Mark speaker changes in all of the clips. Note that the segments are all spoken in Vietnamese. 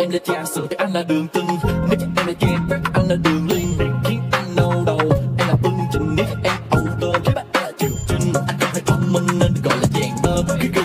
Speaker 1: em là trà sữa thì anh là đường tinh Nếu chắc em là chen rap anh là đường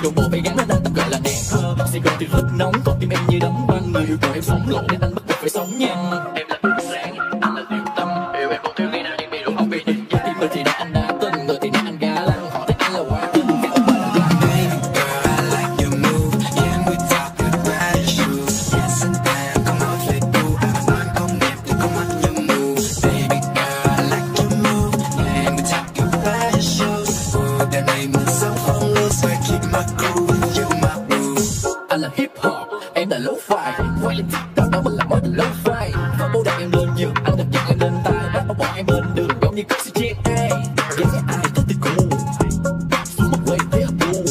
Speaker 1: tơ bộ phải gắn nên anh tập gọi là nàng thơ Sài Gòn thì rất nóng còn tim em như đóng băng Người yêu cầu em sống lộn nên anh bắt buộc phải sống nhanh Em là ánh sáng, anh là liều tâm Yêu em không thiếu ngày nào nhưng bị đủ không vì định giá Tim người thì đã anh đã tin, người thì đã anh gá lăng Họ thấy anh là quá tinh, các ông bà là gà
Speaker 2: Baby girl, I like your move. Can we talk about your shoes? Yes, and then I'm off let go, I'm gonna get to come on your move. Baby girl, I like your move. Can we talk about your shoes? Ooh, the name is
Speaker 1: anh là hip hop, em là lo fi quay lên tiktok, đó mình là món lo fi và bố đẹp em lên giường, anh đặt chân em lên tay. Bắt bỏ em lên đường, giống như cốc CGA yeah ai thích thì cool. Xuống một quay thế tu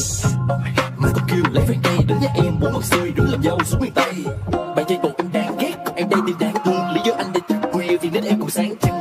Speaker 1: mà có kêu lấy về đây đến nhà em muốn một xơi đứng làm dâu xuống miền tây. Bạn chơi bộ em đáng ghét, còn em đây thì đáng thương. Lý do anh đây thích quê vì nên em cũng sáng trắng.